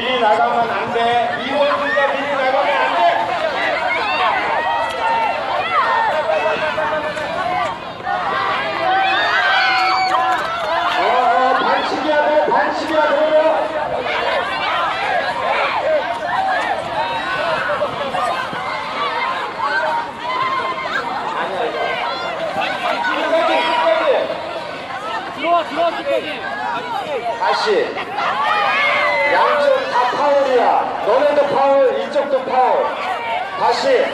나가면 안 돼. 이원주가 미리 나가면 안 돼. 어, 어, 반칙이야 돼. 반칙이야 돼. 들어와 들어와 끝까지 다시 양쪽 파울 파울 다시.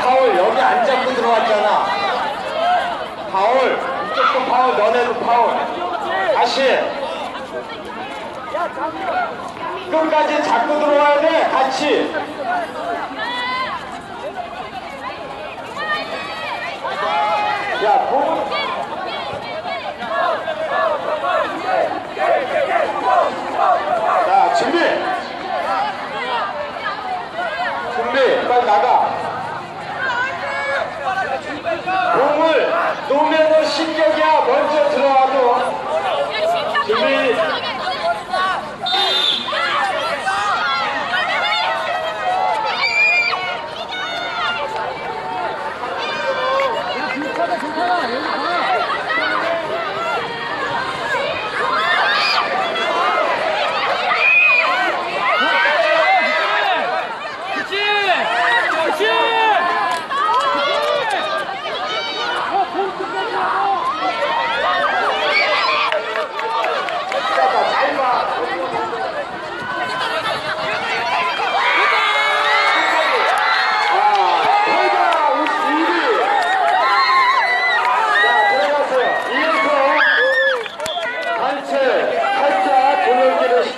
파울 여기 안 잡고 들어왔잖아. 파울 이쪽도 파울 너네도 파울. 다시. 끝까지 잡고 들어와야 돼 같이. 야 공, 자 준비 준비 빨리 나가 공을 신격이야. 먼저 들어와도. 준비 괜찮아 괜찮아 여기 가 그치 그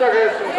Instagram.